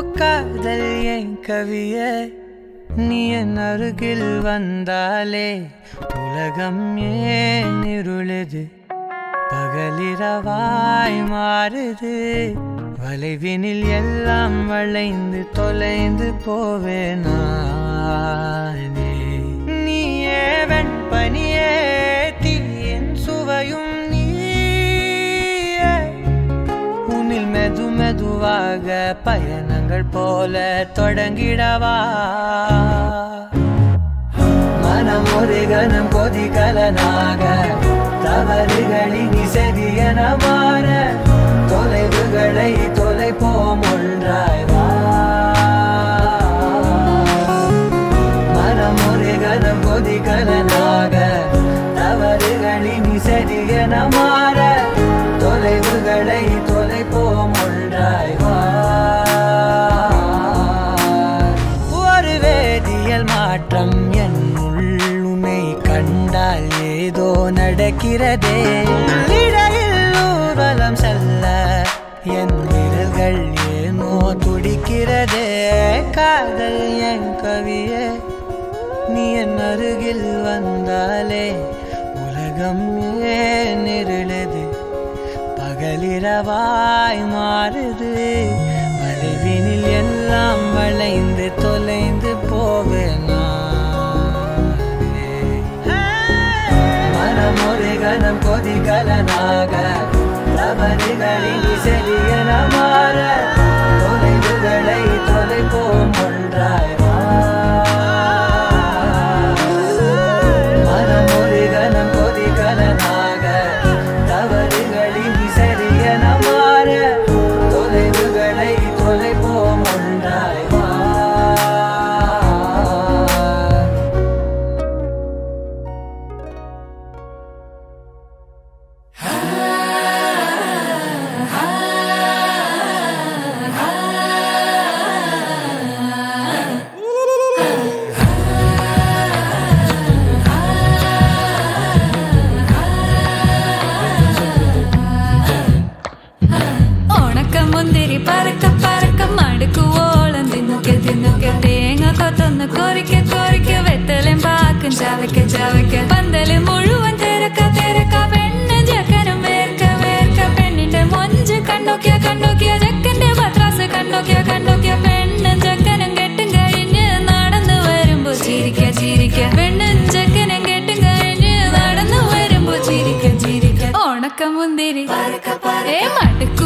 காதல் என் கவியே நீ என் அருகில் வந்தாலே உலகம் ஏன் இருளுது? பகலிரவாய் மாறுது வளைவினில் எல்லாம் வளைந்து தொலைந்து போவேனா? மெதுவாக பயணங்கள் போல தொடங்கிடவா? மனம் ஒரு கணம் கொதிகலனாக தவறுகளின் இசையன மாற தொலைவுகளை தொலைப்போம் ஒன்றாய் மனம் ஒரு கணம் கொதிகலனாக தவறுகளின் இசையன மாற கண்டால் ஏதோ நடக்கிறதே. இடையில் ஊர்வலம் செல்ல என் விரல்கள் ஏனோ துடிக்கிறதே. காதல் என் கவியே நீ என் அருகில் வந்தாலே உலகம் ஏன் இருளது? பகலிரவாய் மாறுது வளைவினில் எல்லாம் வளைந்து தொலைந்து போவேன். Bali Bali Bali ചവയ്ക്ക ചവയ്ക്ക. പന്തൽ മുഴുവൻ തിരക്ക തിരക്ക. പെണ്ണ് ജക്കനും വേർക്ക വേർക്ക. പെണ്ണിന്റെ മൊഞ്ച് കണ്ടോക്കിയ കണ്ടോക്കിയ ജക്കന്റെ പത്രാസ് കണ്ടോക്കിയ കണ്ടോക്കിയ പെണ്ണും ജക്കനും കെട്ടും കഴിഞ്ഞ് നടന്നു വരുമ്പോ ചിരിക്ക ചിരിക്ക. പെണ്ണും ജക്കനും കെട്ടും കഴിഞ്ഞ് നടന്നു വരുമ്പോ ചിരിക്ക ചിരിക്ക. ഉണക്ക മുന്തിരി ഏ മടുക്കുവോ